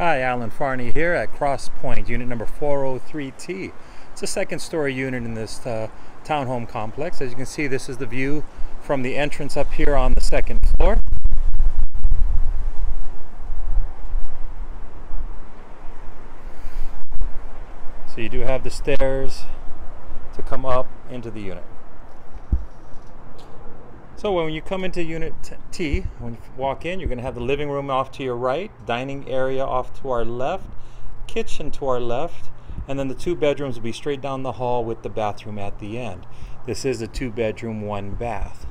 Hi, Alan Fahrni here at Cross Point, unit number 403T. It's a second story unit in this uh, townhome complex. As you can see, this is the view from the entrance up here on the second floor. So you do have the stairs to come up into the unit. So when you come into Unit T, when you walk in, you're going to have the living room off to your right, dining area off to our left, kitchen to our left, and then the two bedrooms will be straight down the hall with the bathroom at the end. This is a two bedroom, one bath.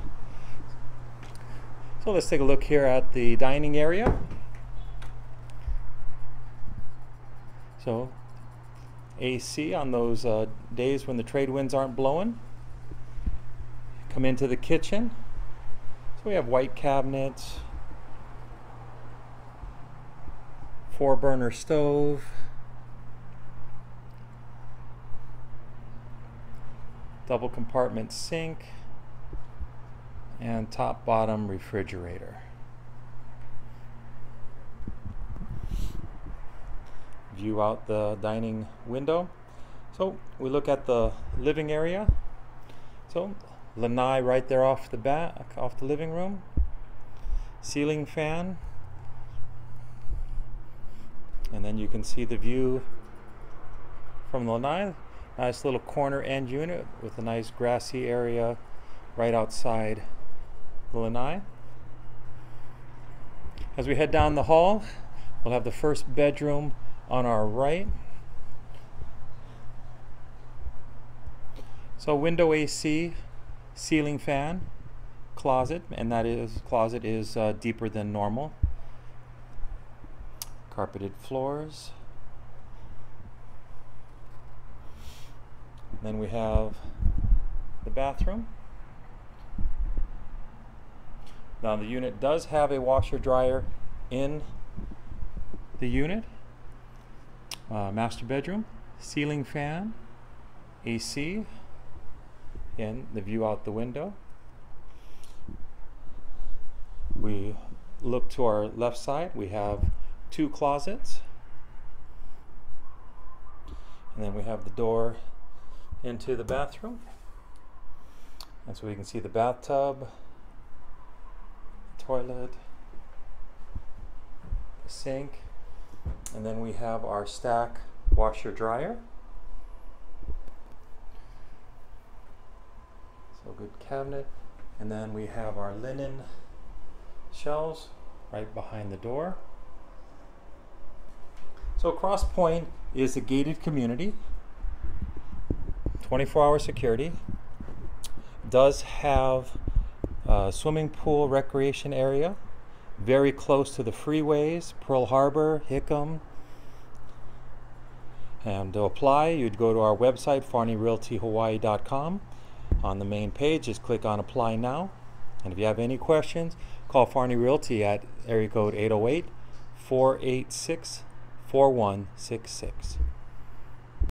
So let's take a look here at the dining area. So AC on those uh, days when the trade winds aren't blowing. Come into the kitchen. So we have white cabinets, four burner stove, double compartment sink, and top bottom refrigerator. View out the dining window. So we look at the living area. So lanai right there off the back, off the living room. Ceiling fan. And then you can see the view from the lanai. Nice little corner end unit with a nice grassy area right outside the lanai. As we head down the hall, we'll have the first bedroom on our right. So window AC ceiling fan, closet, and that is closet is uh, deeper than normal. Carpeted floors. Then we have the bathroom. Now the unit does have a washer dryer in the unit. Uh, master bedroom, ceiling fan, AC, in the view out the window. We look to our left side, we have two closets. And then we have the door into the bathroom. And so we can see the bathtub, toilet, the sink, and then we have our stack washer dryer. Good cabinet. And then we have our linen shelves right behind the door. So Cross Point is a gated community, 24 hour security. Does have a swimming pool recreation area very close to the freeways, Pearl Harbor, Hickam. And to apply, you'd go to our website, fahrnirealtyhawaii.com. On the main page, just click on Apply Now. And if you have any questions, call Fahrni Realty at area code 808 486 4166.